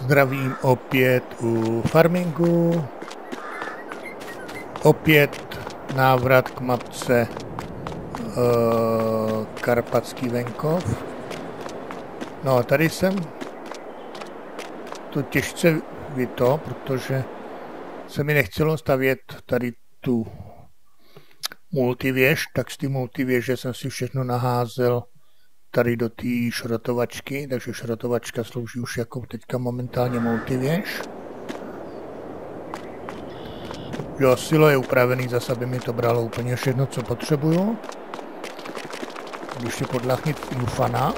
Zdravím opět u farmingu. Opět návrat k mapce uh, Karpatský venkov. No a tady jsem to těžce vyto, protože se mi nechtělo stavět tady tu multivěž, tak z ty multivěže jsem si všechno naházel tady do té šrotovačky, takže šrotovačka slouží už jako teďka momentálně multivěž. Jo, silo je upravený, zase aby mi to bralo úplně všechno, co potřebuju. Si podlachnit Jufana.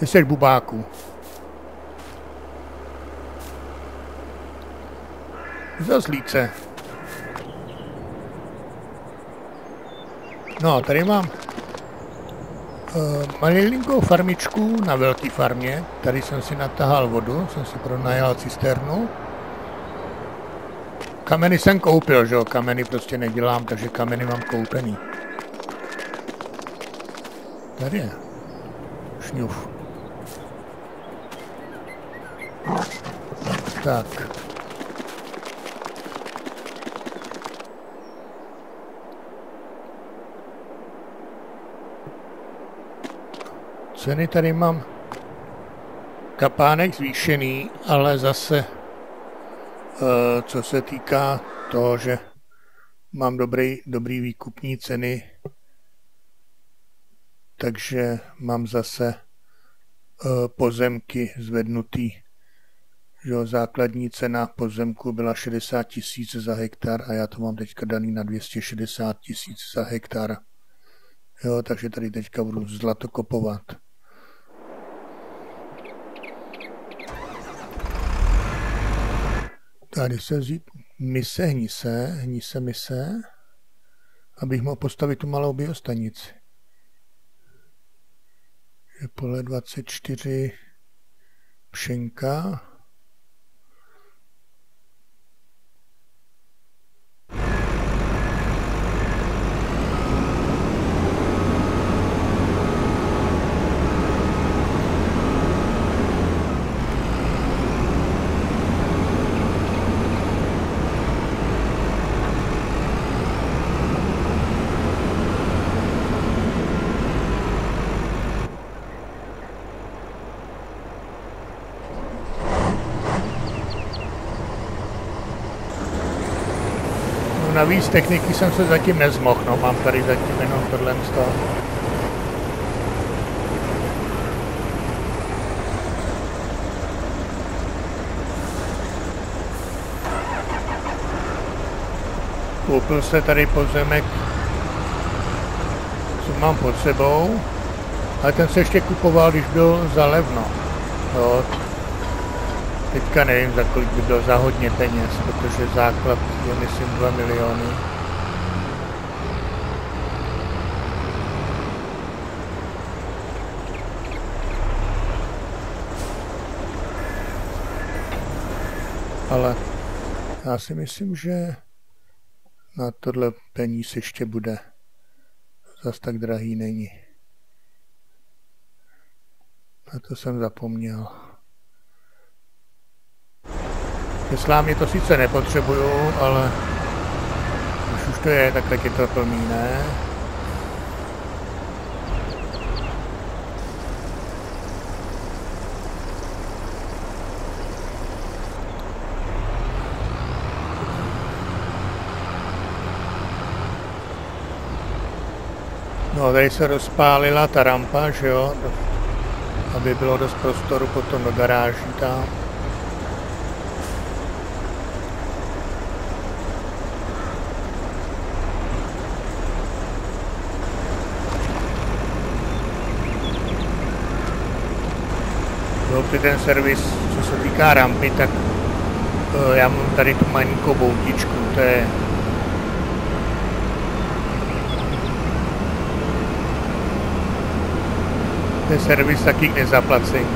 Deset bubáků. Zazlíce. No tady mám malinkou farmičku na velké farmě. Tady jsem si natahal vodu, jsem si pronajal cisternu. Kameny jsem koupil, že jo, kameny prostě nedělám, takže kameny mám koupený. Tady je. Šňuf. Tak. Ceny tady mám kapánek zvýšený, ale zase Eh, co se týká toho, že mám dobrý, dobrý výkupní ceny, takže mám zase eh, pozemky zvednutý. Že základní cena pozemku byla 60 tisíc za hektar a já to mám teďka daný na 260 tisíc za hektar. Jo, takže tady teďka budu zlato kopovat. Tady se vzít mise hnise, hnise mise, abych mohl postavit tu malou biostanici. Je pole 24 pšenka, navíc techniky jsem se zatím nezmohl, no, mám tady zatím jenom tohle stav. Koupil se tady pozemek, co mám pod sebou, ale ten se ještě kupoval, když byl za levno. Jo, Teďka nevím, za kolik by byl za hodně peněz, protože základ je myslím 2 miliony. Ale já si myslím, že na tohle peníz ještě bude. Zas tak drahý není. Na to jsem zapomněl. Teslámě to sice nepotřebuju, ale když už to je, tak tak je to plný, ne? No, tady se rozpálila ta rampa, že jo, aby bylo dost prostoru potom do garáží tam. Ty ten servis, co se týká rampy, tak uh, já mám tady tu malinkou boutičku, to je je servis taky k nezaplacení.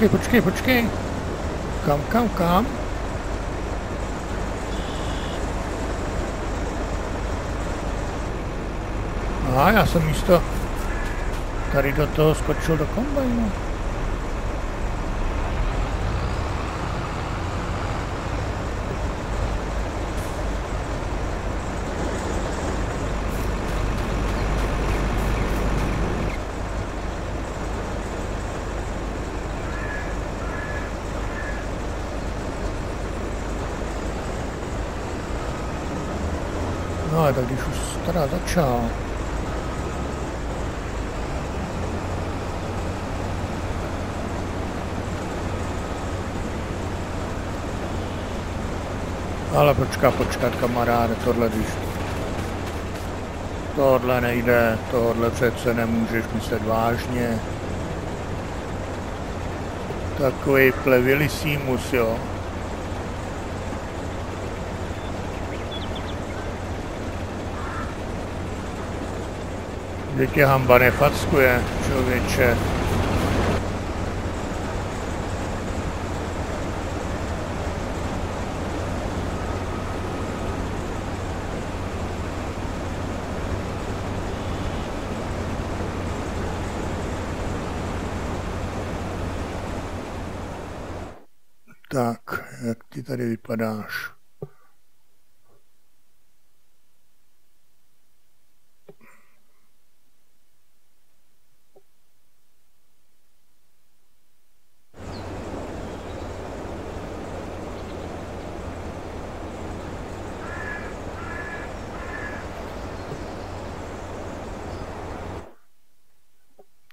Počkej, počkej, počkej. Kam, kam, kam? A já jsem místo tady do toho skočil do kombajnu. Tak když už teda začal. Ale počkat, počkat kamaráde, tohle když... Tohle nejde, tohle přece nemůžeš myslet vážně. Takový plevilisimus, jo. Že tě hamba nefackuje, člověče. Tak, jak ty tady vypadáš?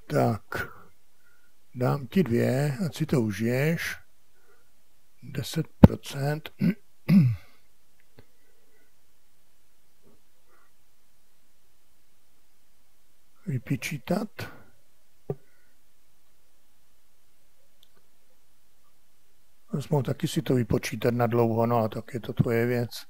Tak, dám ti dvě, ať si to užiješ. 10%. Vypočítat. Mohl taky si to vypočítat na dlouho, no a tak je to tvoje věc.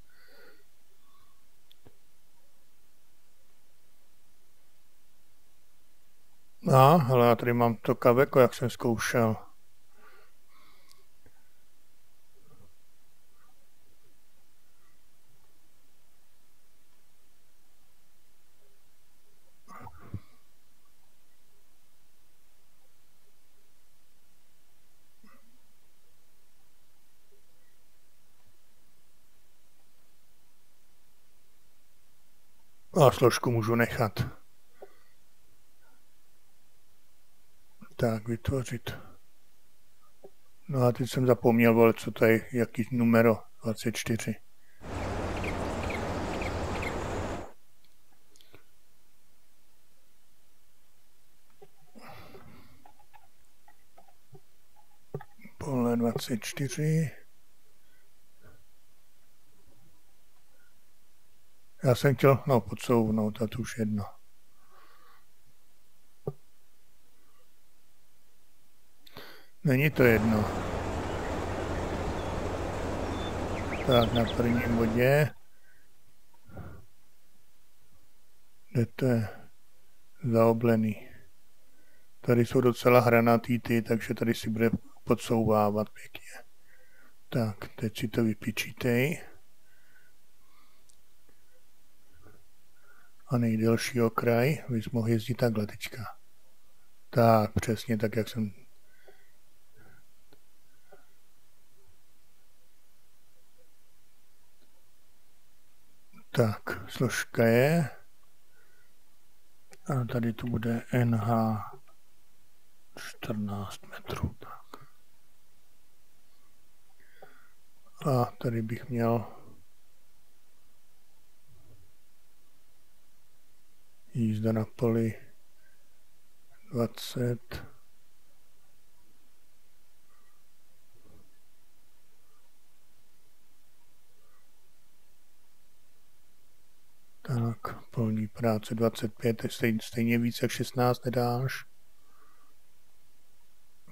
No, ale já tady mám to kaveko, jak jsem zkoušel. A složku můžu nechat. Tak, vytvořit. No a teď jsem zapomněl, vole, co tady, jaký numero 24. Pole 24. Já jsem chtěl, no, podsouvnout, a to už jedno. Není to jedno. Tak, na prvním bodě. Kde to je zaoblený. Tady jsou docela hranatý ty, takže tady si bude podsouvávat pěkně. Tak, teď si to vypičítej. A nejdelší okraj, bys mohl jezdit takhle teďka. Tak, přesně tak, jak jsem Tak, složka je. A tady to bude NH 14 metrů. Tak. A tady bych měl jízda na poli 20 Tak, polní práce 25, stejně, stejně víc jak 16 nedáš.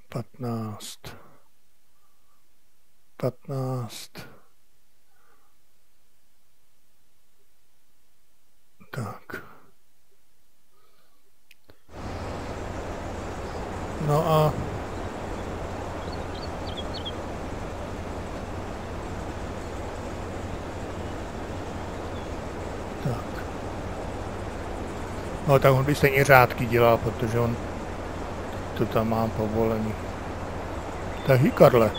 15. 15. Tak. No a No tak on by stejně řádky dělal, protože on to tam má povolený. Tak Karle.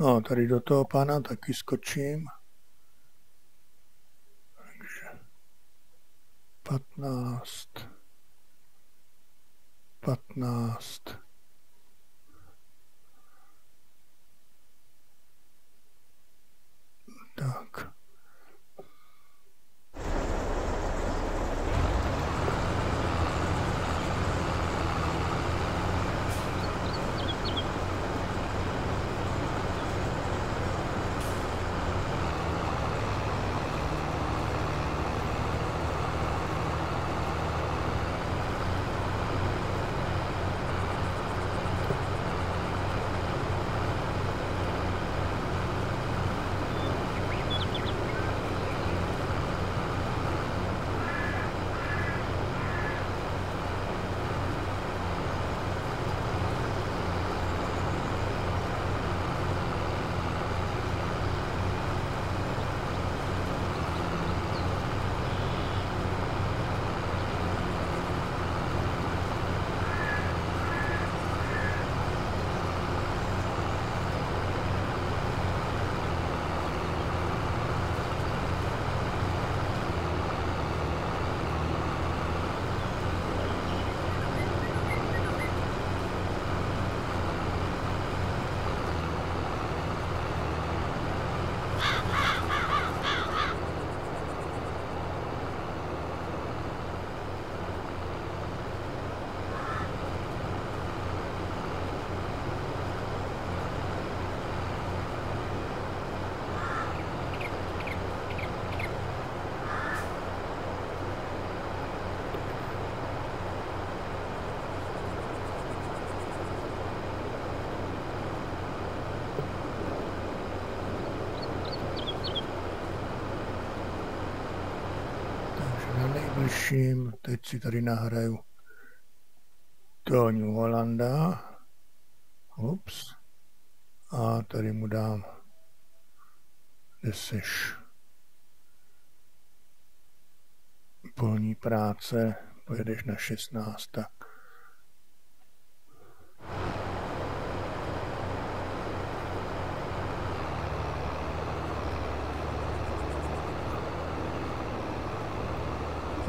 No, tady do toho pána taky skočím. Takže 15, 15, tak. Nejbližším, teď si tady nahraju New Holanda. Ups. A tady mu dám, kde seš. Polní práce, pojedeš na 16,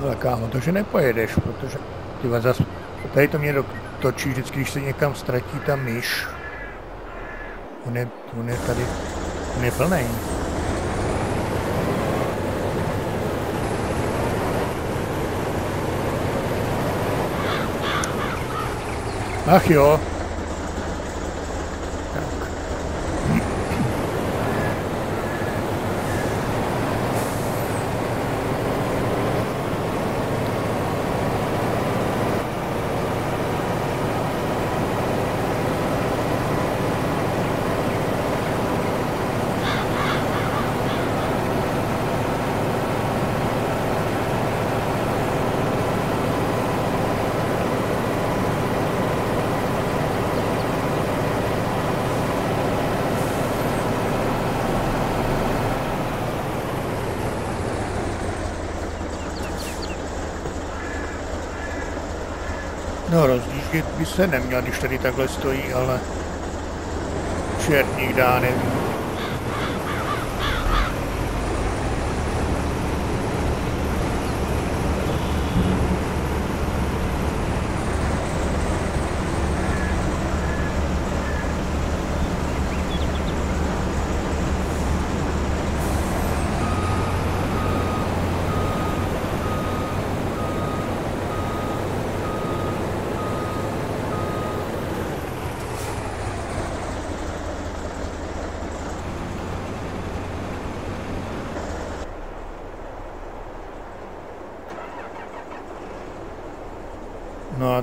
No kámo, to, že nepojedeš, protože ty zas, tady to mě točí vždycky, když se někam ztratí ta myš. On je, on je tady, on je plný. Ach jo, No rozjíždět by se neměl, když tady takhle stojí, ale černík dá, nevím.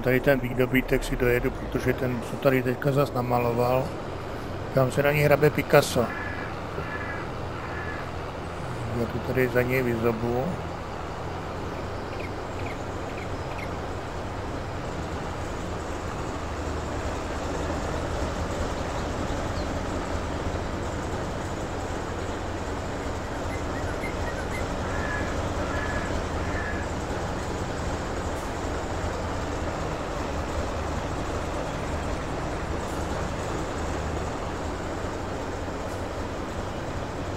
Tady ten výdobytek si dojedu, protože ten, co tady teďka zas namaloval, tam se na ní hrabe Picasso. Já to tady za něj vyzobu.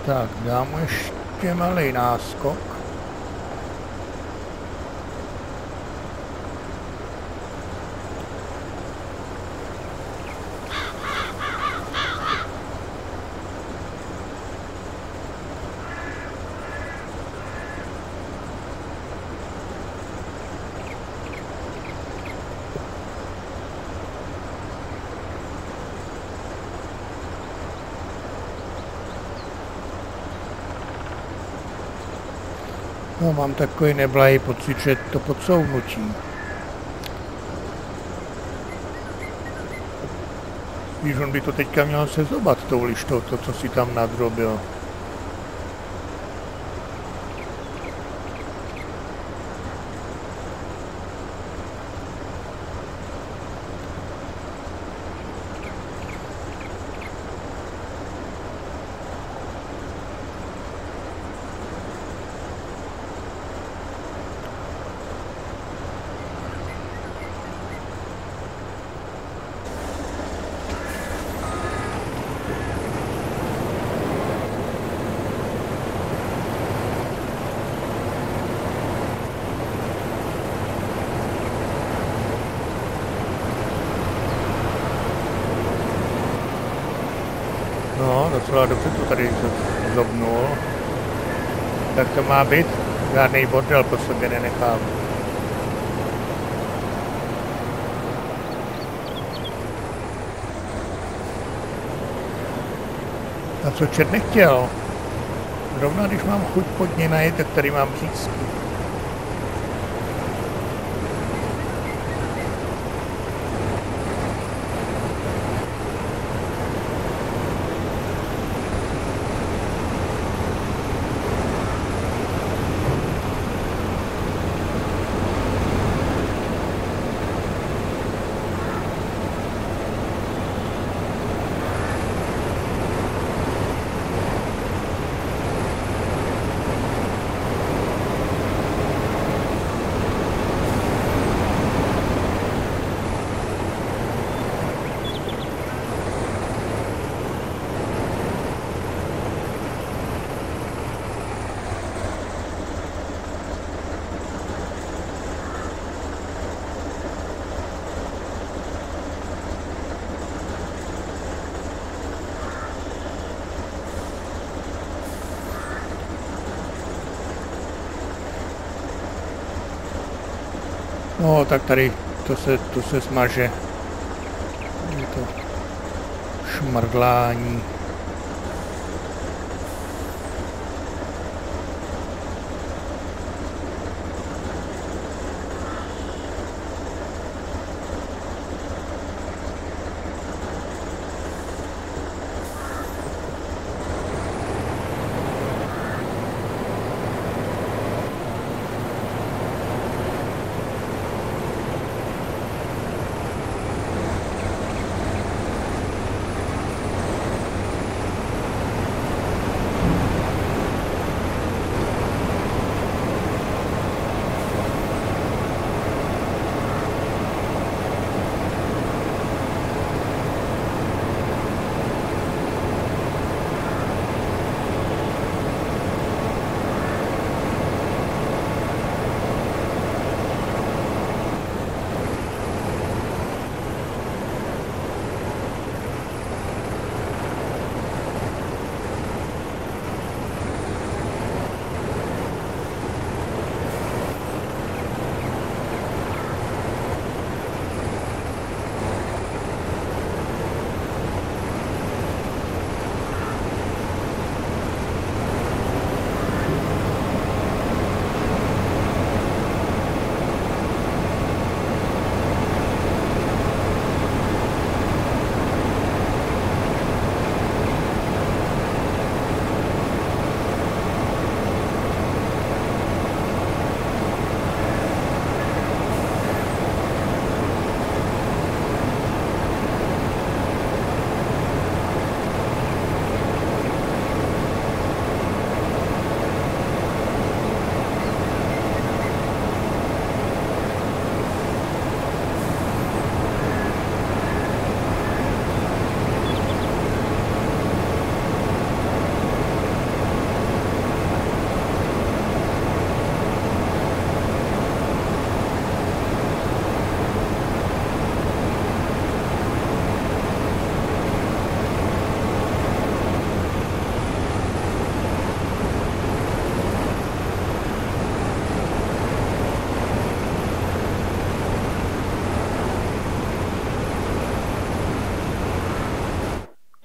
Tak, dám ještě malý No, mám takový neblahý pocit, že to podsouvnutí. Víš, on by to teďka měl se zobat tou lištou, to, co si tam nadrobil. No, docela dobře to tady zobnul. Tak to být. Žádný bordel po sobě nenechám. A co čert nechtěl? Zrovna když mám chuť pod něj najet, tak tady mám přísky. No, tak tady to se, to se smaže. Je to šmrdlání.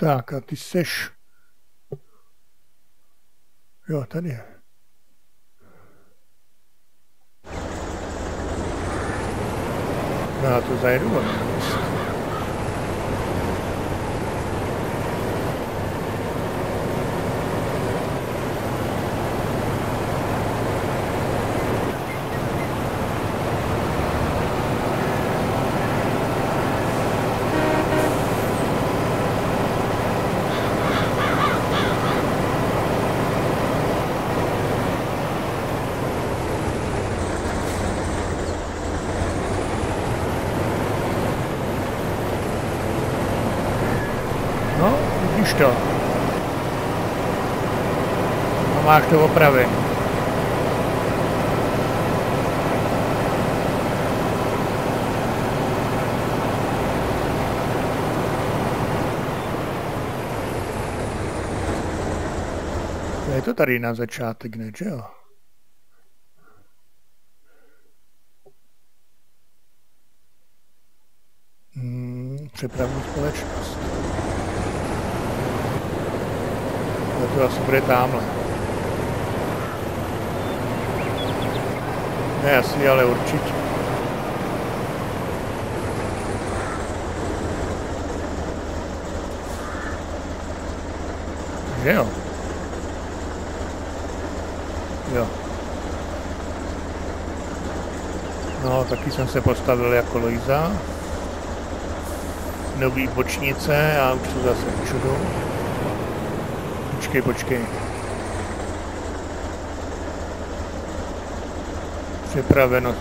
sākā tas sešu. Jo, tad ir. Nāc uz airošu. Máš to opravy. Je to tady na začátek, ne, že jo? Hmm, přepravní společnost. to asi bude tamhle. Ne asi, ale určitě. Že jo? Jo. No, taky jsem se postavil jako Loiza. Nový bočnice a už to zase čudu. Počkej, počkej. Přepraveno.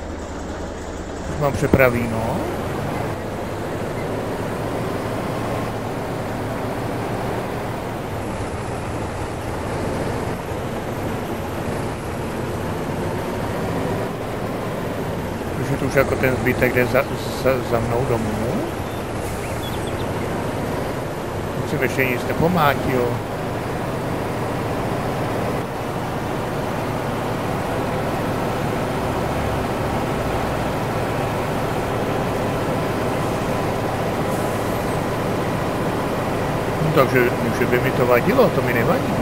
Už mám přepraví, no. Takže to už jako ten zbytek jde za, za, za mnou domů. Musím ještě nic nepomátí, takže že by mi to vadilo, to mi nevadí.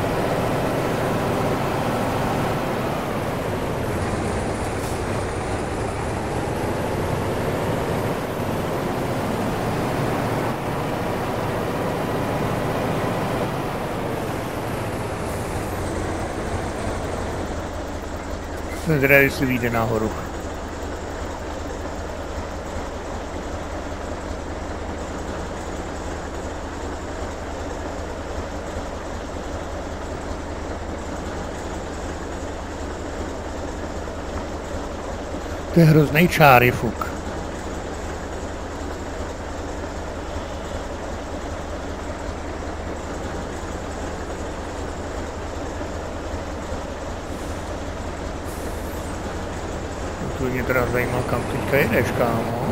Jsem zvědavý, vyjde nahoru. To je hrozný čáry fuk. To mě teda zajímá, kam teďka jedeš, kámo.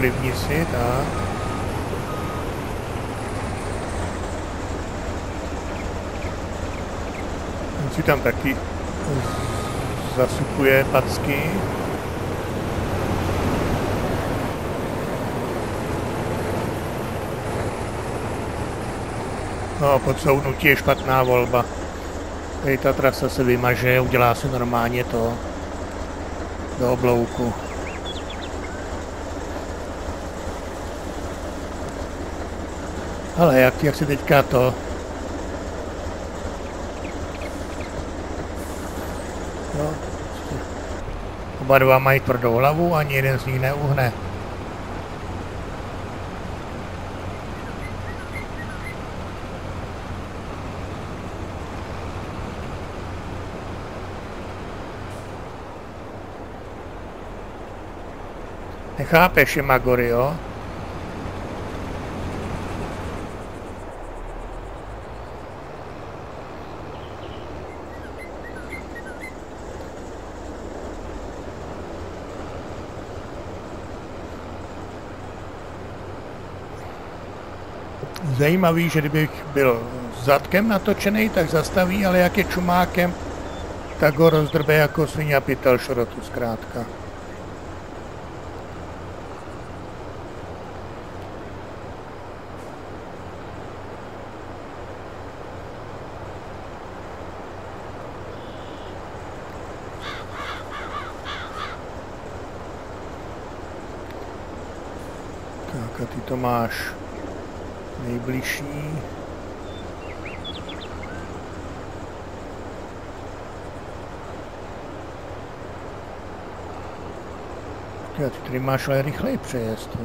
Ovlivní si, tak. On si tam taky zasupuje packy. No a podsoudnutí je špatná volba. Tady ta trasa se vymaže, udělá se normálně to do oblouku. Ale jak, jak se teďka to... Jo, Oba dva mají tvrdou hlavu, ani jeden z nich neuhne. Nechápeš, Magory, jo? Zajímavý, že kdybych byl zadkem natočený, tak zastaví, ale jak je čumákem, tak ho rozdrbe jako svině a pytel šrotu zkrátka. Tak a ty to máš nejbližší. ty tady máš ale rychleji přejezd.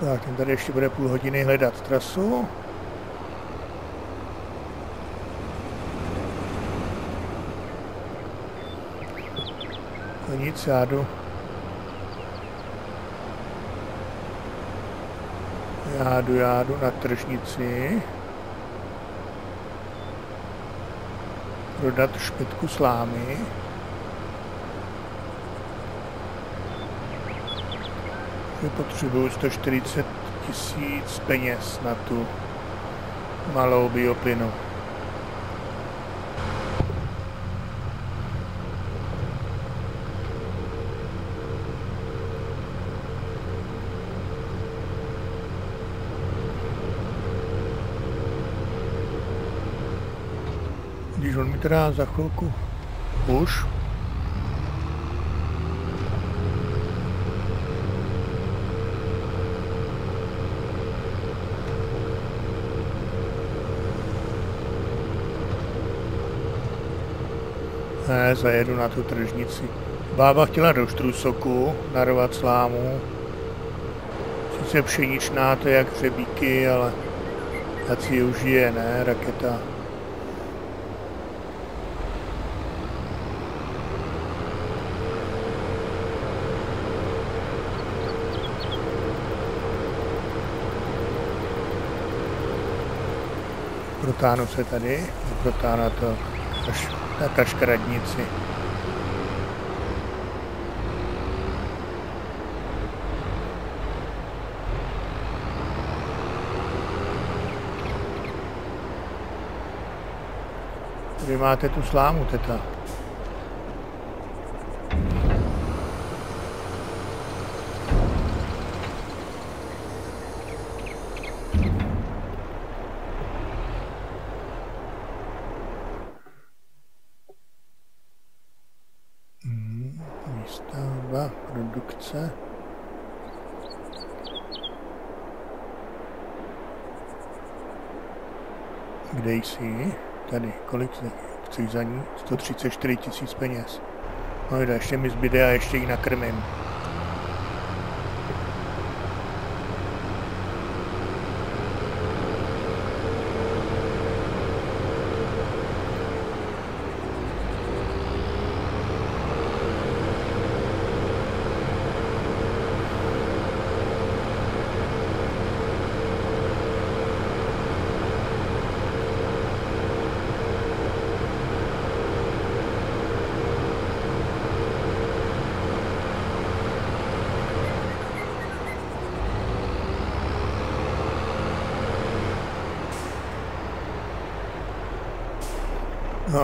Tak, ten tady ještě bude půl hodiny hledat trasu. To nic, já jdu. Já jdu, já jdu na tržnici. Prodat špetku slámy. potřebuju 140 tisíc peněz na tu malou bioplynu. Když on mi teda za chvilku už Zajedu na tu tržnici. Bába chtěla do Štrusoku narvat slámu. Sice pšeničná, to je jak hřebíky, ale ať si užije, ne, raketa. Protáhnu se tady, protáhnu to až na Kaškradnici. Vy máte tu slámu, teta. produkce. Kde jsi? Tady, kolik chci za ní? 134 tisíc peněz. No jde, ještě mi zbyde a ještě ji nakrmím.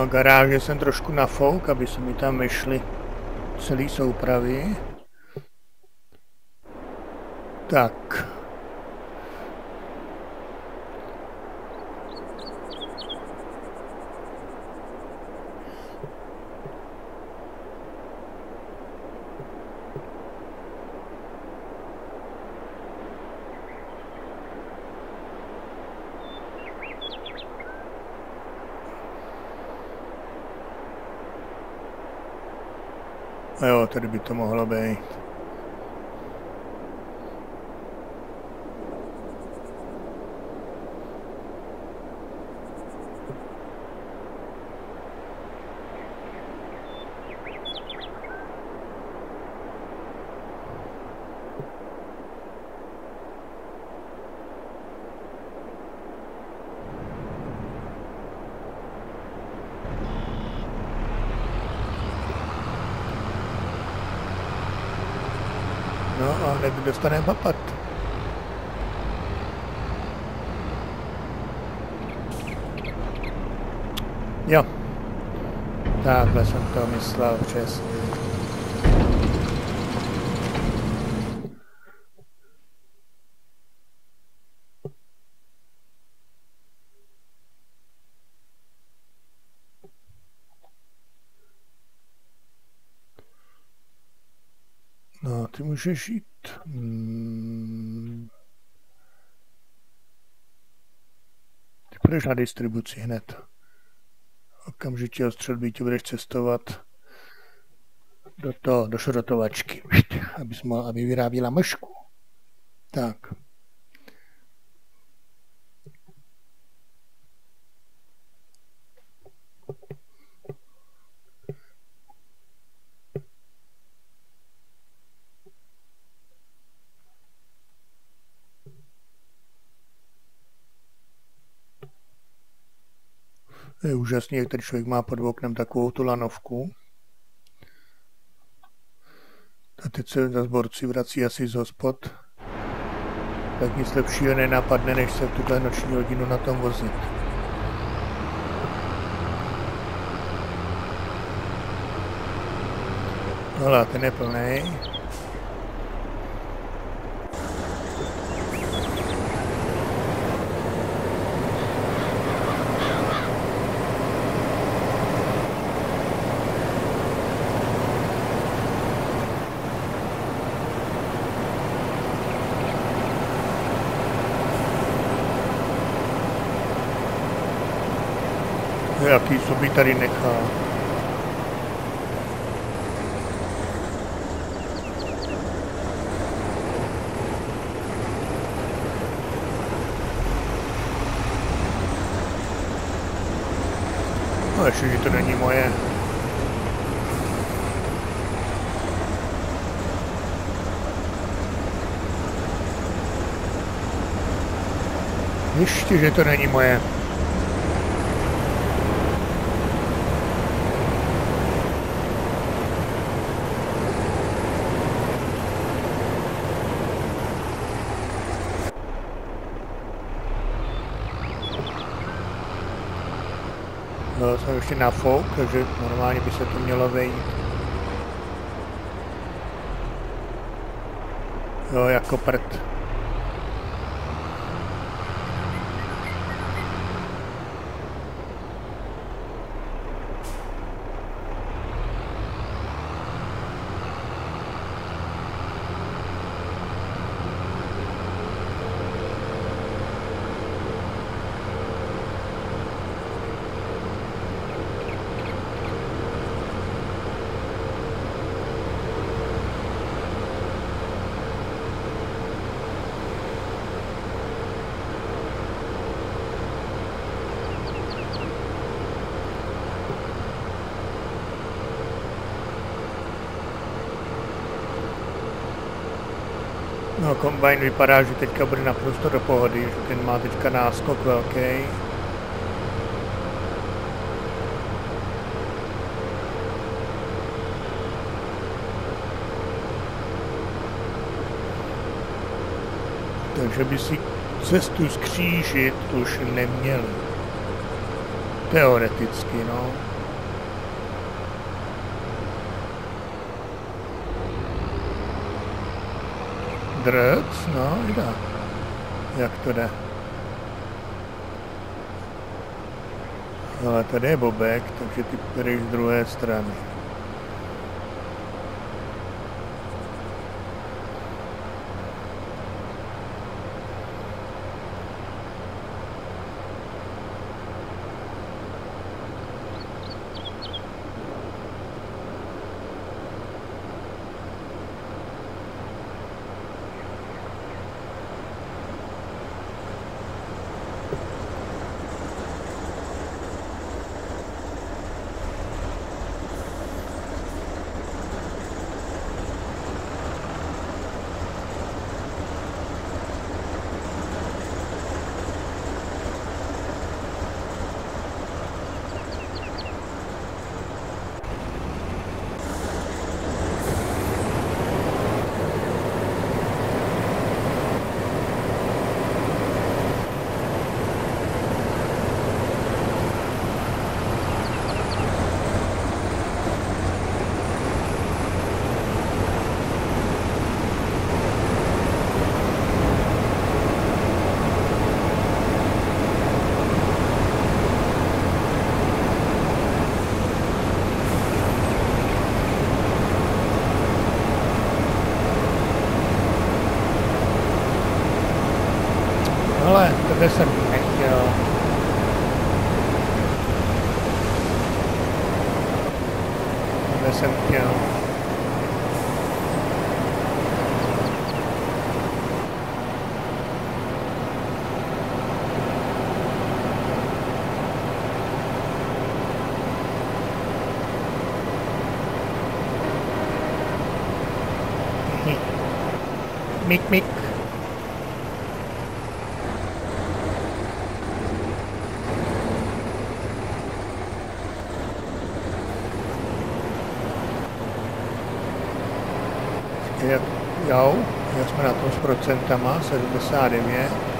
Garáže jsem trošku nafouk, aby se mi tam vyšly celý soupravy. Tak. A jo, tady by to mohlo být. No a hned dostane papat. Jo. Takhle jsem to myslel přesně. No, ty můžeš jít. Hmm. Půjdeš na distribuci hned. Okamžitě od střelby ti budeš cestovat do, to, do šrotovačky, aby, aby vyráběla mšku. Tak. Je úžasný, jak ten člověk má pod oknem takovou tu lanovku. A teď se za zborci vrací asi z hospod. Tak nic lepšího nenapadne, než se v tuhle noční hodinu na tom vozit. No, ten je plný. jaký sobě tady nechá. No ještě, že to není moje. Ještě, že to není moje. No, jsem ještě na fouk, takže normálně by se to mělo vejít. Jo, jako prd. No, kombajn vypadá, že teďka bude naprosto do pohody, že ten má teďka náskok velký. Takže by si cestu skřížit už neměli. Teoreticky, no. Drc, no, jde. Jak to jde? Ale tady je bobek, takže ty půjdeš z druhé strany. Tohle jsem nechtěl. Tohle jsem chtěl. Mik, mik. Jak, jo, jak jsme na tom s procentama, 79.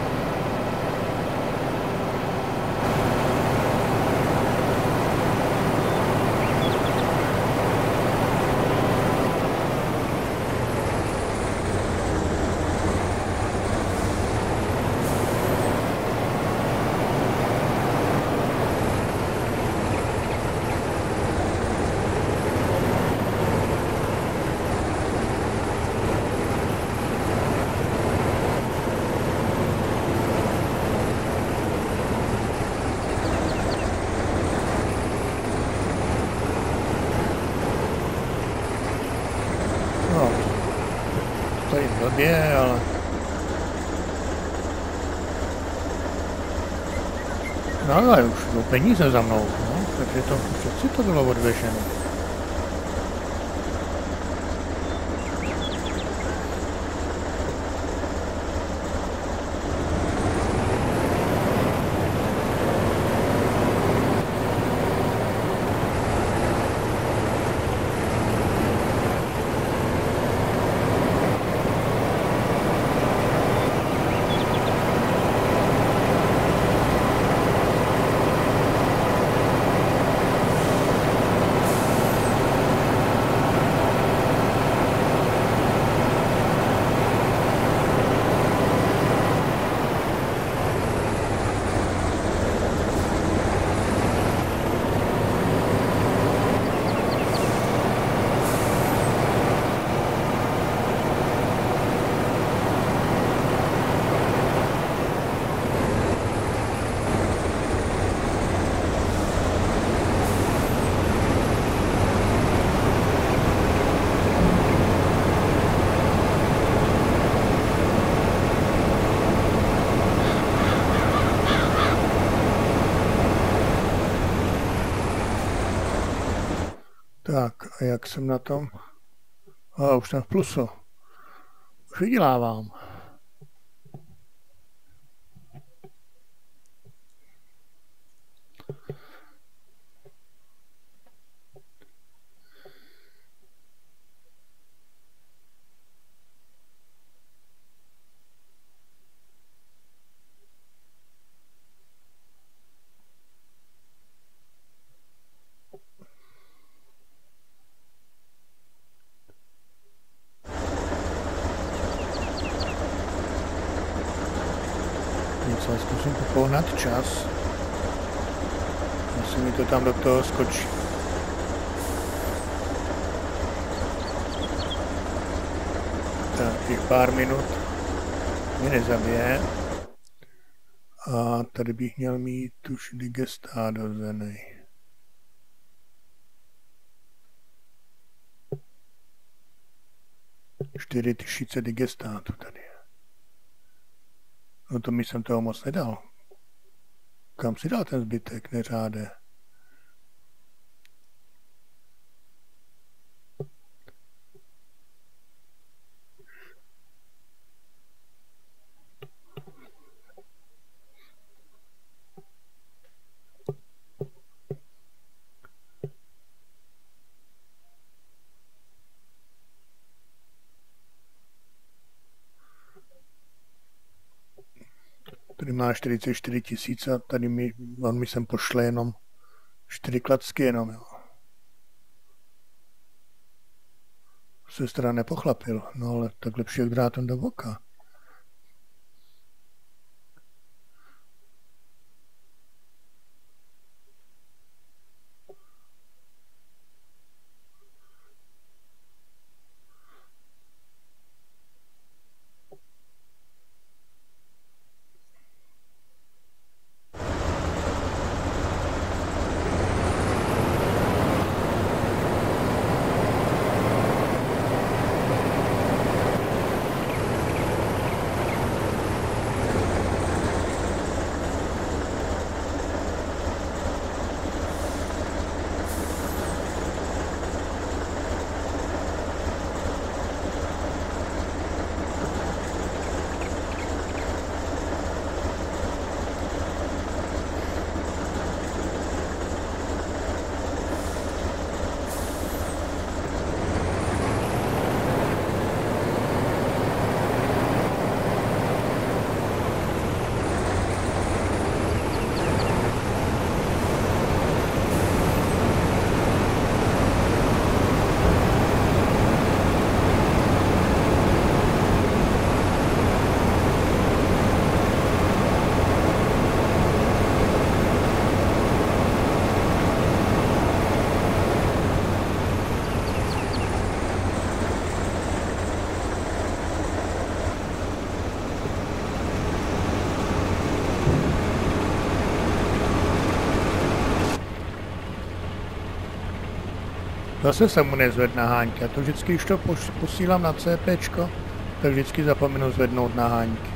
No, to je blbě, ale... No ale už jsou peníze za mnou, no, takže to přeci to bylo odvěšeno. Tak, a jak jsem na tom? A už jsem v plusu. Už vydělávám. Nic, ale zkusím popohnat čas. Asi mi to tam do toho skočí. Tak, těch pár minut mě nezabije. A tady bych měl mít už digestát hozený. Čtyři tisíce digestátu tady. No to mi jsem toho moc nedal. Kam si dal ten zbytek, neřáde? Tady má 44 tisíc a tady mi, on mi sem pošle jenom 4 klacky jenom, jo. Sestra nepochlapil, no ale tak lepší jak drátem do voka. Zase se mu nezved naháňky. A to vždycky, když to posílám na CPčko, tak vždycky zapomenu zvednout naháňky.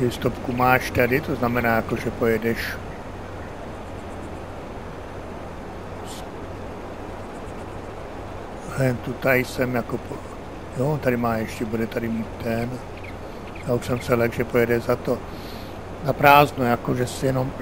Ty stopku máš tady, to znamená jako, že pojedeš Hen, tutaj jsem jako po... Jo, tady má ještě, bude tady mít ten. Já už jsem se lek, že pojede za to na prázdno, jako že si jenom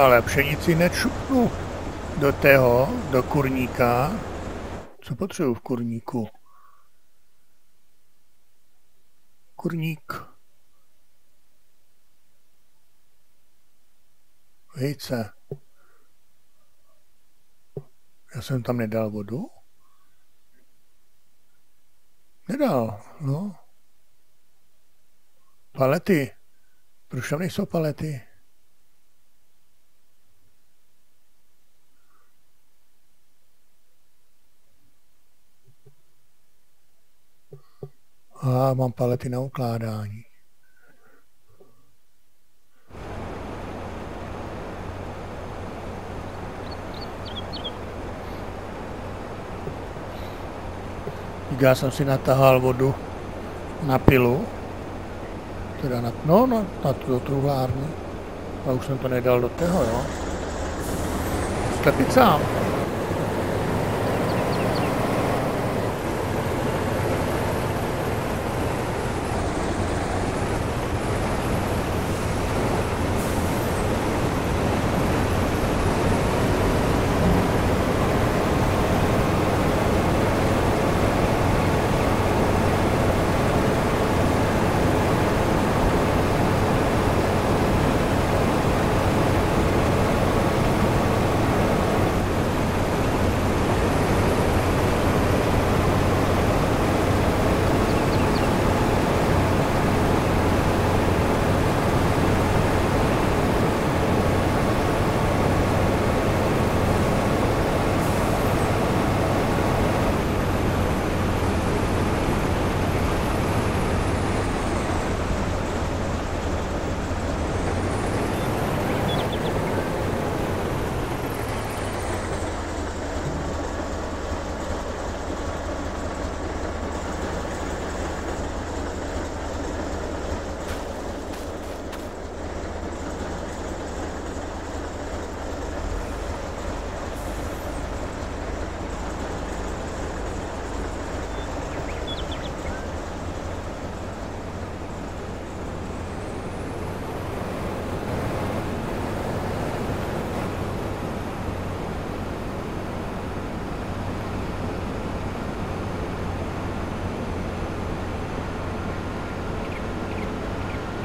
No ale pšenici nečupnu do tého, do kurníka. Co potřebuji v kurníku? Kurník. Vejce. Já jsem tam nedal vodu? Nedal, no. Palety. Proč tam nejsou palety? A mám palety na ukládání. Já jsem si natahal vodu na pilu, teda na, no, na, na tu truhlárnu. A už jsem to nedal do toho, jo. Slepicám. Pojeď,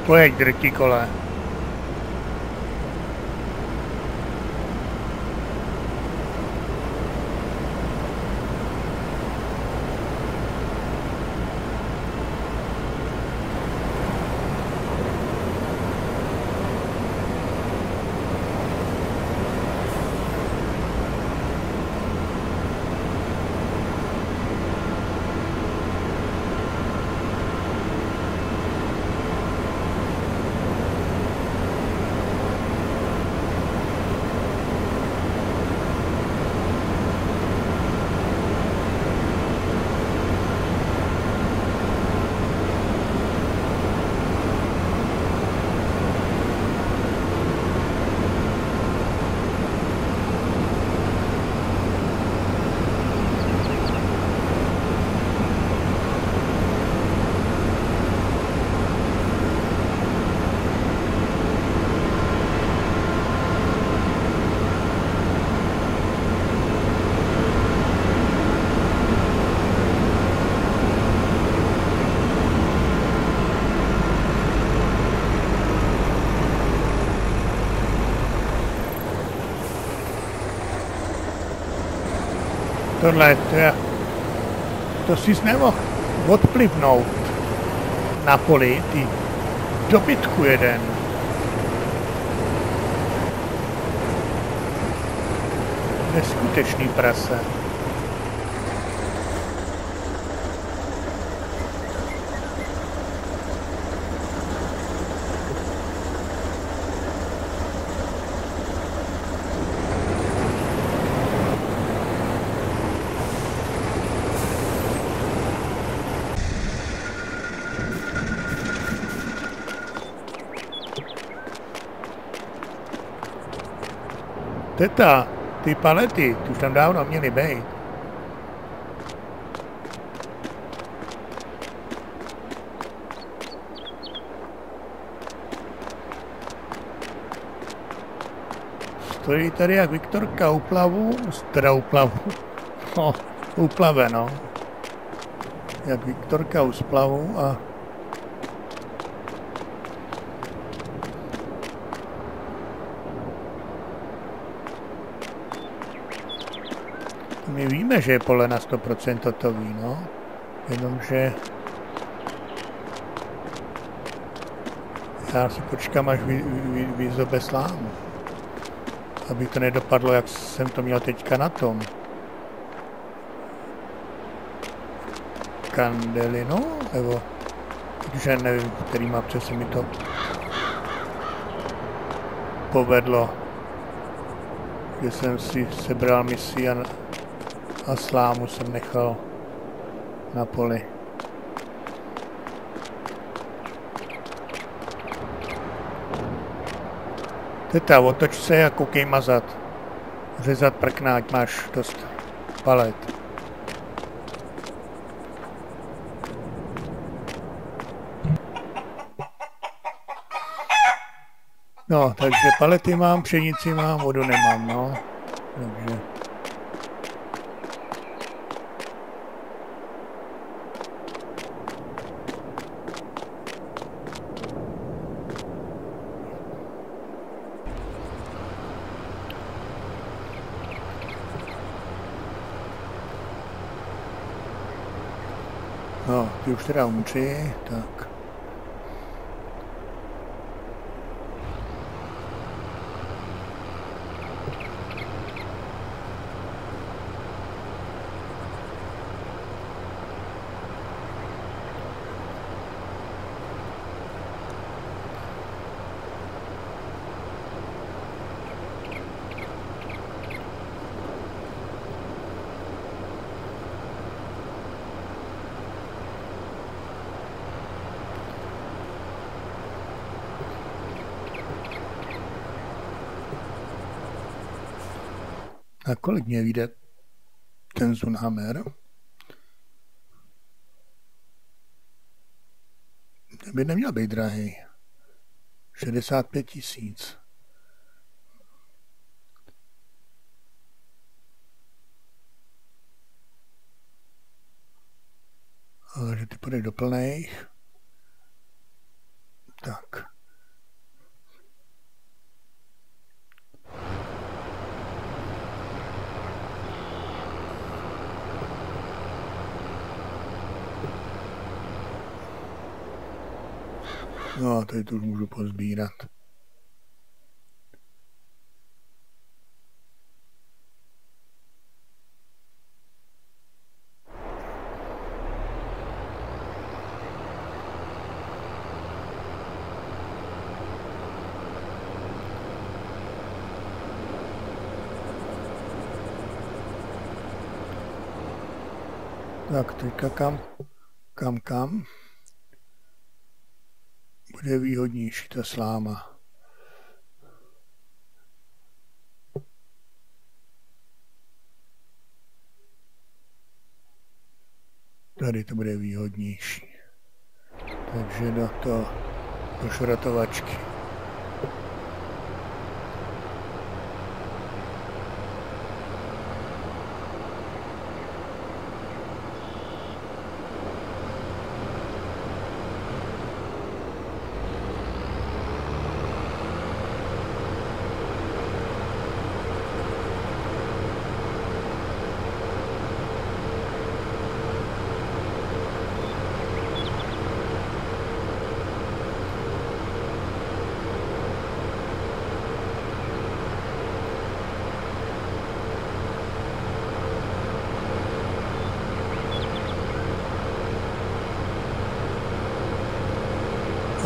Correct, retícola. Tohle, to je, to si nemohl odplivnout na poli, ty dobytku jeden. Neskutečný prase. Teta, ty palety, ty už tam dávno měly být. Stojí tady jak Viktorka u plavu, teda u plavu, no, u plave, no. Jak Viktorka u splavu a víme, že je pole na 100% toto víno, jenomže já si počkám, až vy, vy, slámu. Aby to nedopadlo, jak jsem to měl teďka na tom. Kandelino, nebo když nevím, mapce se mi to povedlo, že jsem si sebral misi a a slámu jsem nechal na poli. Teta, otoč se a koukej mazat. Řezat prkna, ať máš dost palet. No, takže palety mám, pšenici mám, vodu nemám, no. Takže... No, ty už teda umři, tak. A kolik mě vyjde ten Zunhammer? By neměl být drahý. 65 tisíc. Že ty půjdeš do plných. Tak. No a tady to už můžu pozbírat. Tak teďka kam, kam, kam bude výhodnější ta sláma. Tady to bude výhodnější. Takže do to do šrotovačky.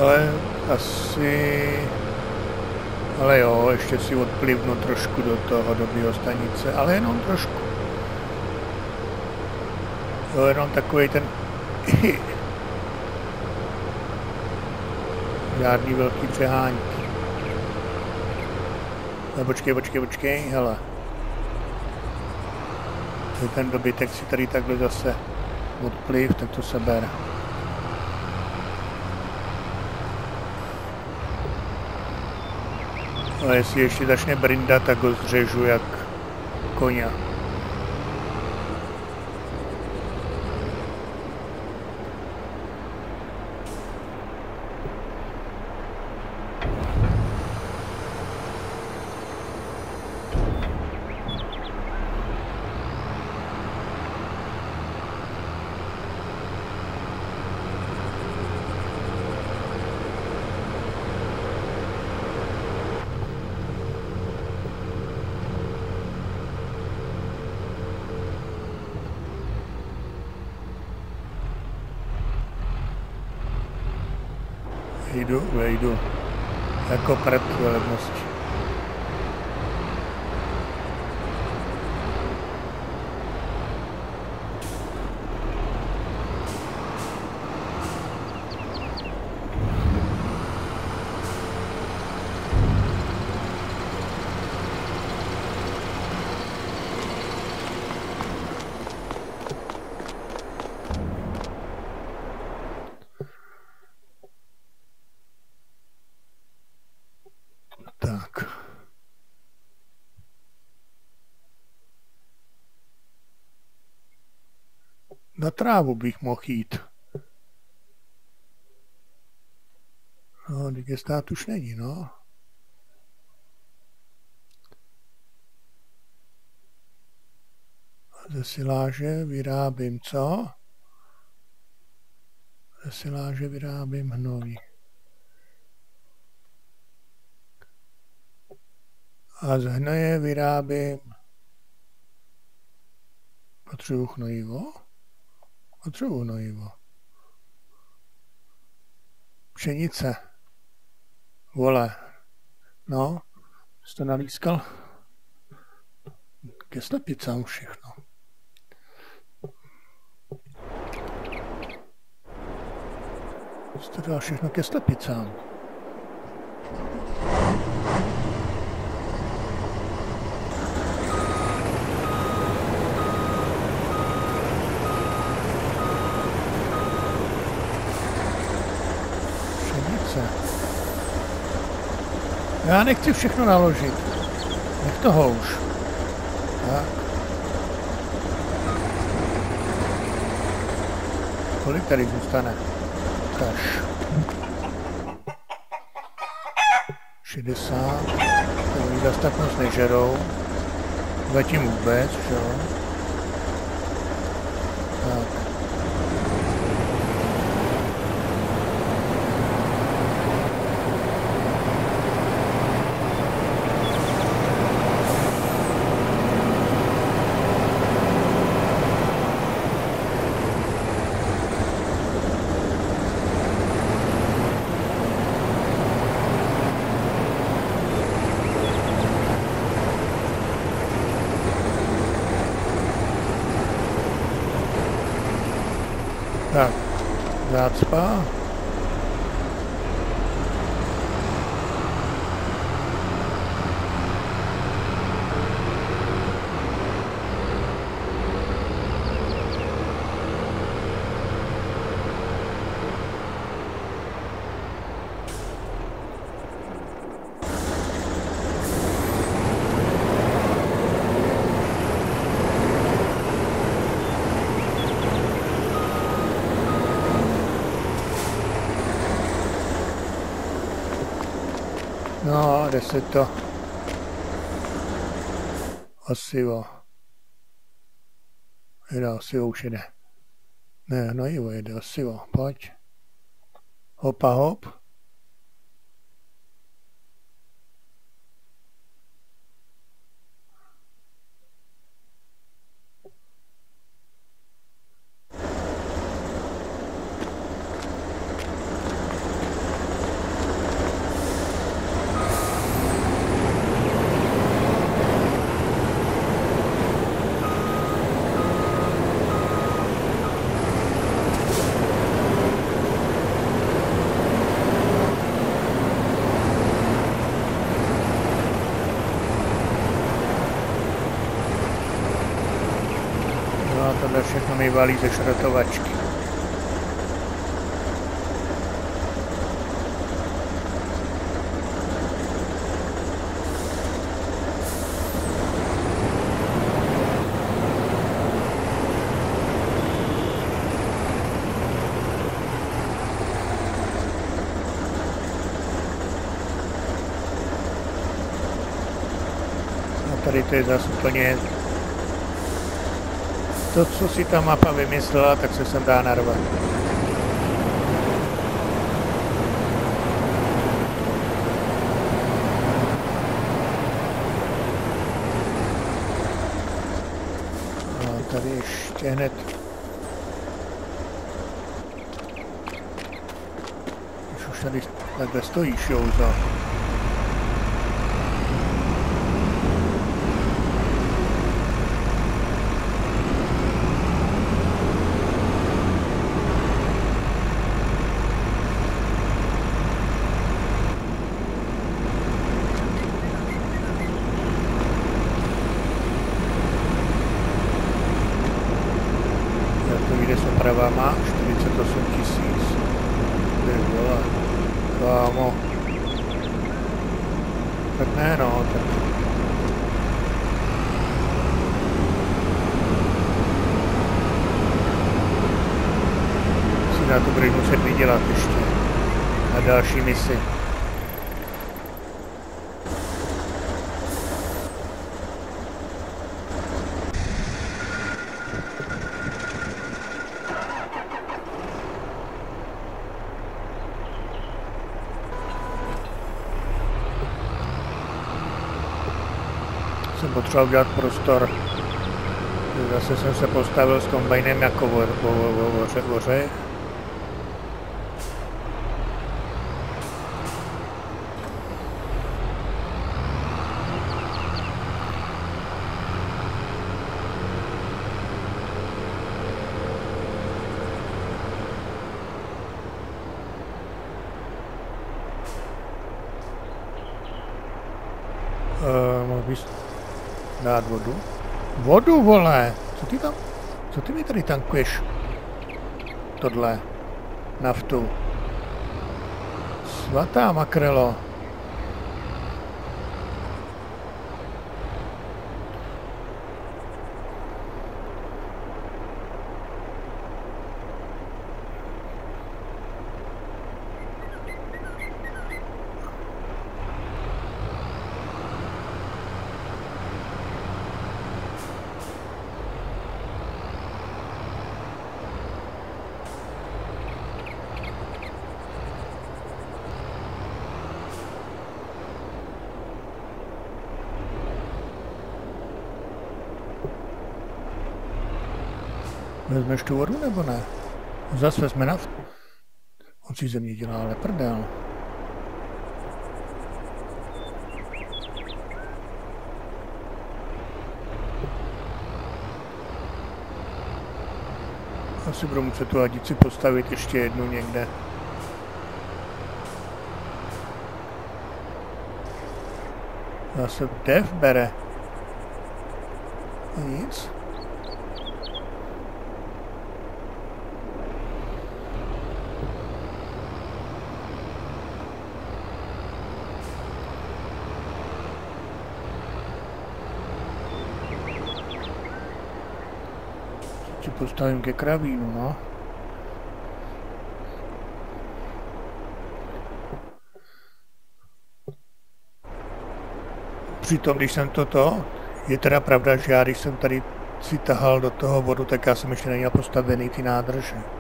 Ale asi... Ale jo, ještě si odplivnu trošku do toho, do biostanice, ale jenom trošku. Jo, jenom takový ten... Žádný velký přehánky. No počkej, počkej, počkej, hele. Ten dobytek si tady takhle zase odpliv, tak to se A jestli ještě začne brindat, tak ho zřežu jak koně. Vejdu, vejdu. Jako prd velebnosti. Tak. Na trávu bych mohl jít. No, digestát už není, no. Ze siláže vyrábím co? Ze siláže vyrábím hnoj. A z hnoje vyrábím potřebuji hnojivo? Potřebuji hnojivo. Pšenice. Vole. No, jsi to nalískal? Ke slepicám všechno. Jsi to dal všechno ke slepicám. Já nechci všechno naložit. Nech toho už. Tak. Kolik tady zůstane? Kaš. 60. To oni zase tak moc nežerou. Zatím vůbec, jo. Tak. Tak, zácpa. No, jde se to. Osivo. Jde osivo už jde. Ne, no jo, jde osivo. Pojď. Hopa hop. Mi valí ze šrotovačky. tady to co si ta mapa vymyslela, tak se sem dá narvat. A tady ještě hned už tady takhle stojíš, jo, za potřeba udělat prostor. Zase jsem se postavil s kombajnem jako voře. dát vodu. Vodu, vole! Co ty tam? Co ty mi tady tankuješ? Tohle. Naftu. Svatá makrelo. Vezmeš tu vodu nebo ne? Zas vezme naftu. On si země dělá ale prdel. Asi budu muset tu hadici postavit ještě jednu někde. Zase dev bere. Nic. Postavím ke kravínu, no. Přitom, když jsem toto, je teda pravda, že já když jsem tady si tahal do toho vodu, tak já jsem ještě neměl postavený ty nádrže.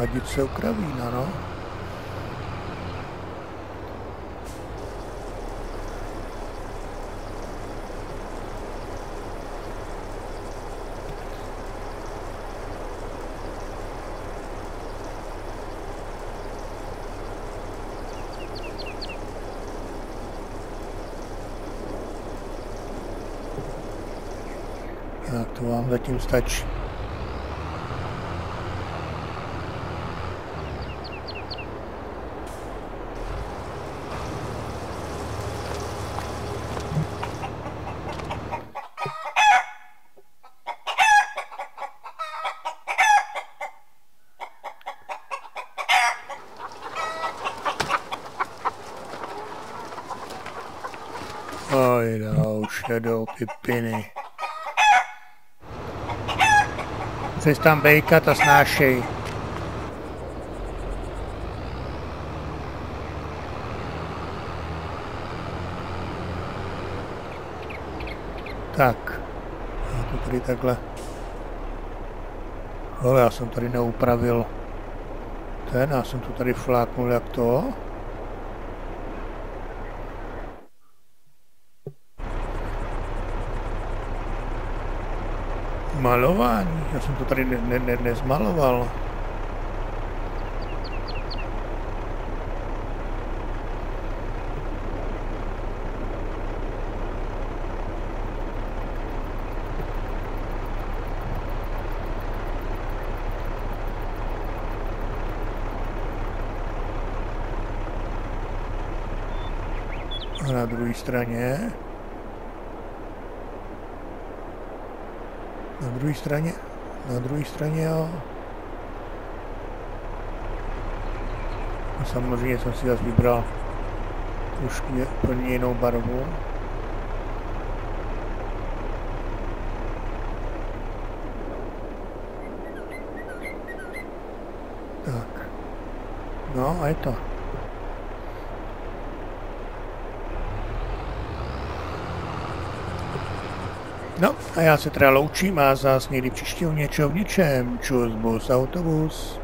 hadice Ukravína, no, no. Tak to vám zatím stačí. Pipiny. Chceš tam bejkat a snášej. Tak. Já to tady takhle. Ale já jsem tady neupravil ten, já jsem to tady fláknul jak to. Malování? Já jsem to tady ne, ne, ne, nezmaloval. Na druhé straně druhé straně, na druhé straně jo. A samozřejmě jsem si zase vybral trošku úplně jinou barvu. Tak. No a je to. No a já se teda loučím a zás někdy příště o v něčem. Čus, bus, autobus.